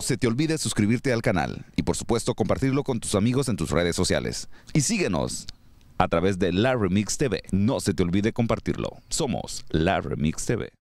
No se te olvide suscribirte al canal y por supuesto compartirlo con tus amigos en tus redes sociales. Y síguenos a través de La TV. No se te olvide compartirlo. Somos La TV.